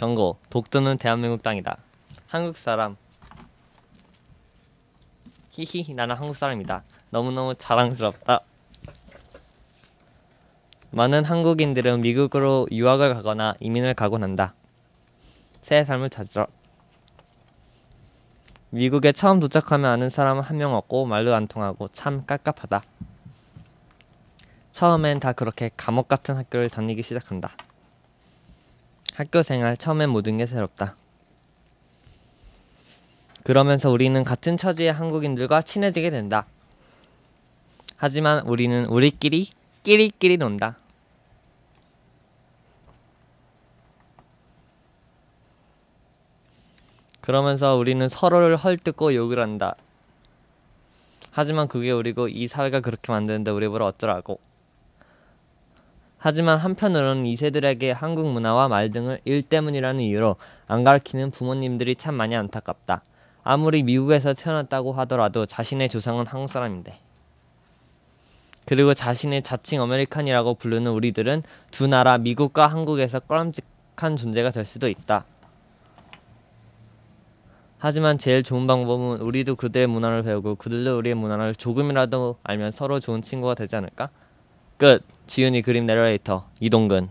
경고. 독도는 대한민국 땅이다. 한국 사람. 히히 나는 한국 사람이다. 너무너무 자랑스럽다. 많은 한국인들은 미국으로 유학을 가거나 이민을 가곤 한다. 새 삶을 찾으러. 미국에 처음 도착하면 아는 사람은 한 명 없고 말도 안 통하고 참 깝깝하다. 처음엔 다 그렇게 감옥 같은 학교를 다니기 시작한다. 학교 생활 처음엔 모든 게 새롭다. 그러면서 우리는 같은 처지의 한국인들과 친해지게 된다. 하지만 우리는 우리끼리 끼리끼리 논다. 그러면서 우리는 서로를 헐뜯고 욕을 한다. 하지만 그게 우리고 이 사회가 그렇게 만드는데 우리 보러 어쩌라고. 하지만 한편으로는 이세들에게 한국 문화와 말 등을 일 때문이라는 이유로 안 가르치는 부모님들이 참 많이 안타깝다. 아무리 미국에서 태어났다고 하더라도 자신의 조상은 한국 사람인데. 그리고 자신의 자칭 American이라고 부르는 우리들은 두 나라 미국과 한국에서 꺼림직한 존재가 될 수도 있다. 하지만 제일 좋은 방법은 우리도 그들의 문화를 배우고 그들도 우리의 문화를 조금이라도 알면 서로 좋은 친구가 되지 않을까? 끝. 지훈이 그림 내러레이터 이동근